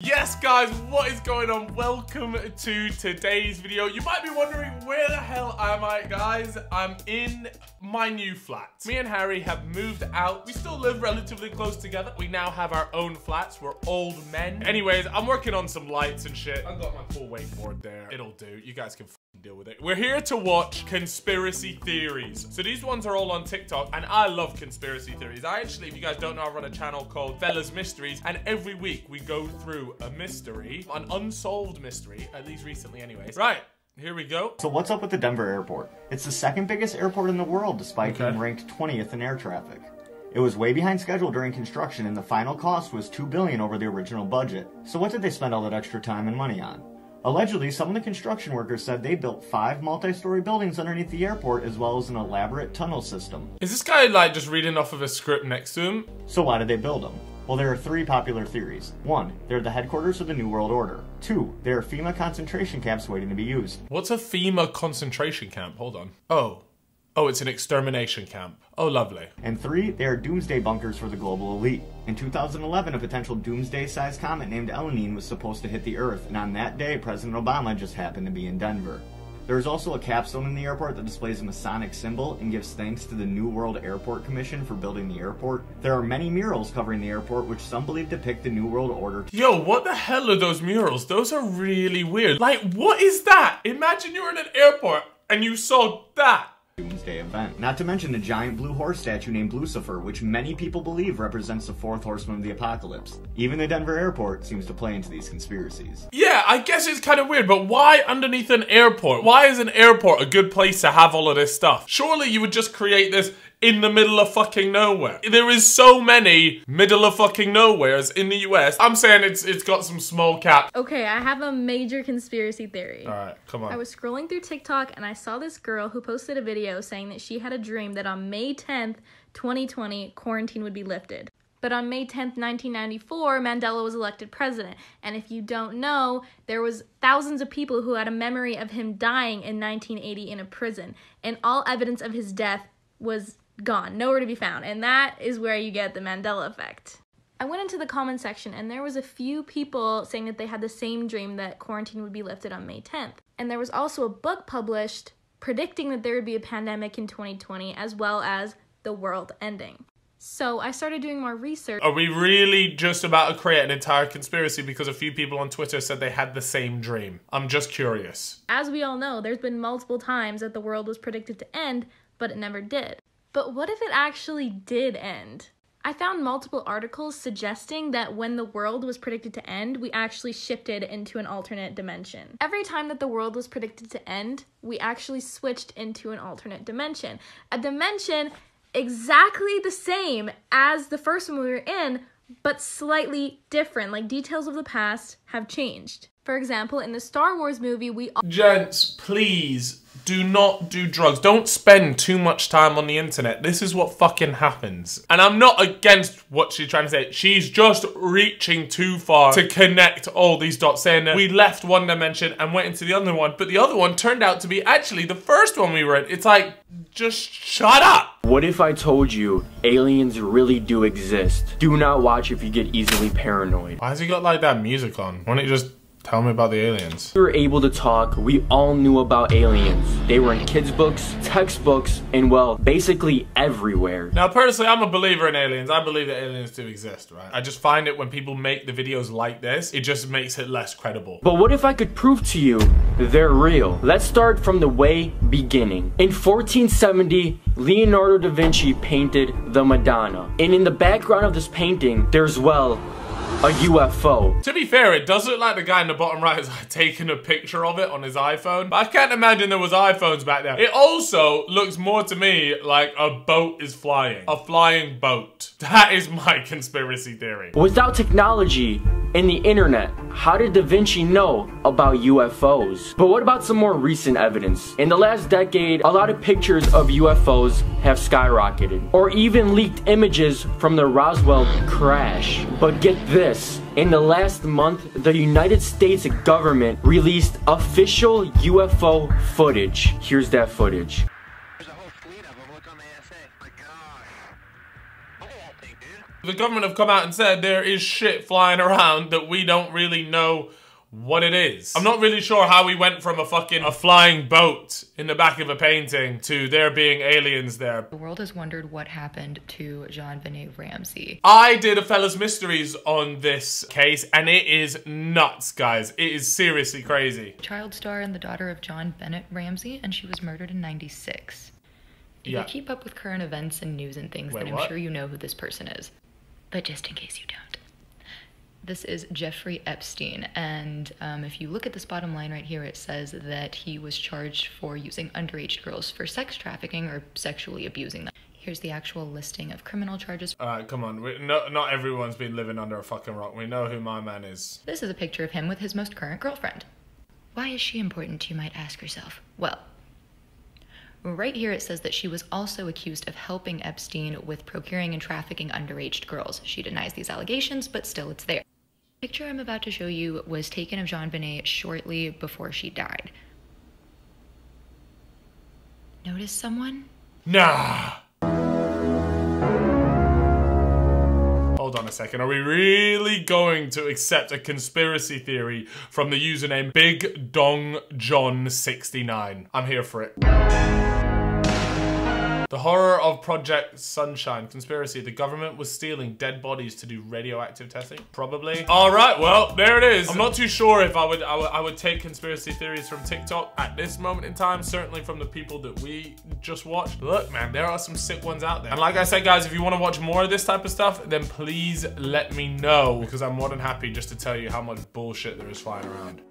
Yes, guys, what is going on? Welcome to today's video. You might be wondering, where the hell am I, guys? I'm in my new flat. Me and Harry have moved out. We still live relatively close together. We now have our own flats. We're old men. Anyways, I'm working on some lights and shit. I've got my full wakeboard there. It'll do. You guys can deal with it. We're here to watch conspiracy theories. So these ones are all on TikTok, and I love conspiracy theories. I actually, if you guys don't know, I run a channel called Fellas Mysteries, and every week we go through a mystery, an unsolved mystery, at least recently anyways. Right. Here we go. So what's up with the Denver airport? It's the second biggest airport in the world despite Okay. being ranked 20th in air traffic. It was way behind schedule during construction and the final cost was 2 billion over the original budget. So what did they spend all that extra time and money on? Allegedly, some of the construction workers said they built five multi-story buildings underneath the airport as well as an elaborate tunnel system. Is this guy like just reading off of a script next to him? So why did they build them? Well, there are three popular theories. One, they're the headquarters of the New World Order. Two, they are FEMA concentration camps waiting to be used. What's a FEMA concentration camp? Hold on. Oh. Oh, it's an extermination camp. Oh, lovely. And three, they are doomsday bunkers for the global elite. In 2011, a potential doomsday-sized comet named Elenin was supposed to hit the Earth, and on that day, President Obama just happened to be in Denver. There is also a capstone in the airport that displays a Masonic symbol and gives thanks to the New World Airport Commission for building the airport. There are many murals covering the airport, which some believe depict the New World Order Yo, what the hell are those murals? Those are really weird. Like, what is that? Imagine you're in an airport and you saw that. Doomsday event. Not to mention a giant blue horse statue named Lucifer, which many people believe represents the fourth horseman of the apocalypse. Even the Denver airport seems to play into these conspiracies. Yeah, I guess it's kind of weird, but why underneath an airport? Why is an airport a good place to have all of this stuff? Surely you would just create this in the middle of fucking nowhere. There is so many middle of fucking nowheres in the US. I'm saying it's it's got some small cap. Okay, I have a major conspiracy theory. Alright, come on. I was scrolling through TikTok and I saw this girl who posted a video saying that she had a dream that on May 10th, 2020, quarantine would be lifted. But on May 10th, 1994, Mandela was elected president. And if you don't know, there was thousands of people who had a memory of him dying in 1980 in a prison. And all evidence of his death was gone, nowhere to be found. And that is where you get the Mandela effect. I went into the comment section and there was a few people saying that they had the same dream that quarantine would be lifted on May 10th. And there was also a book published predicting that there would be a pandemic in 2020 as well as the world ending. So I started doing more research. Are we really just about to create an entire conspiracy because a few people on Twitter said they had the same dream? I'm just curious. As we all know, there's been multiple times that the world was predicted to end, but it never did. But what if it actually did end? I found multiple articles suggesting that when the world was predicted to end, we actually shifted into an alternate dimension. Every time that the world was predicted to end, we actually switched into an alternate dimension. A dimension exactly the same as the first one we were in, but slightly different. Like details of the past have changed. For example, in the Star Wars movie, we all- Gents, please do not do drugs. Don't spend too much time on the internet. This is what fucking happens. And I'm not against what she's trying to say. She's just reaching too far to connect all these dots, saying that we left one dimension and went into the other one, but the other one turned out to be actually the first one we were in. It's like, just shut up. What if I told you aliens really do exist? Do not watch if you get easily paranoid. Why has he got like that music on? Why don't you just tell me about the aliens? We were able to talk, we all knew about aliens. They were in kids' books, textbooks, and well, basically everywhere. Now, personally, I'm a believer in aliens. I believe that aliens do exist, right? I just find it when people make the videos like this, it just makes it less credible. But what if I could prove to you they're real? Let's start from the way beginning. In 1470, Leonardo da Vinci painted the Madonna. And in the background of this painting, there's, well, a UFO. To be fair, it does look like the guy in the bottom right has taken a picture of it on his iPhone. But I can't imagine there was iPhones back then. It also looks more to me like a boat is flying. A flying boat. That is my conspiracy theory. Without technology and the internet, how did Da Vinci know about UFOs? But what about some more recent evidence? In the last decade, a lot of pictures of UFOs have skyrocketed, or even leaked images from the Roswell crash. But get this, in the last month, the United States government released official UFO footage. Here's that footage. The government have come out and said there is shit flying around that we don't really know what it is. I'm not really sure how we went from a fucking a flying boat in the back of a painting to there being aliens there. The world has wondered what happened to JonBenét Ramsey. I did a Fellas Mysteries on this case and it is nuts, guys. It is seriously crazy. Child star and the daughter of John Bennett Ramsey, and she was murdered in 96. If Yeah. you keep up with current events and news and things, Wait, then I'm what? sure you know who this person is. But just in case you don't. This is Jeffrey Epstein, and um, if you look at this bottom line right here, it says that he was charged for using underage girls for sex trafficking or sexually abusing them. Here's the actual listing of criminal charges. Alright, come on. We, no, not everyone's been living under a fucking rock. We know who my man is. This is a picture of him with his most current girlfriend. Why is she important, you might ask yourself? Well, right here it says that she was also accused of helping Epstein with procuring and trafficking underage girls. She denies these allegations, but still it's there. The picture I'm about to show you was taken of JonBenét shortly before she died. Notice someone? Nah. Hold on a second. Are we really going to accept a conspiracy theory from the username Big Dong John 69? I'm here for it. The horror of Project Sunshine conspiracy. The government was stealing dead bodies to do radioactive testing. Probably. All right. Well, there it is. I'm not too sure if I would, I would I would take conspiracy theories from TikTok at this moment in time. Certainly from the people that we just watched. Look, man, there are some sick ones out there. And like I said, guys, if you want to watch more of this type of stuff, then please let me know because I'm more than happy just to tell you how much bullshit there is flying around.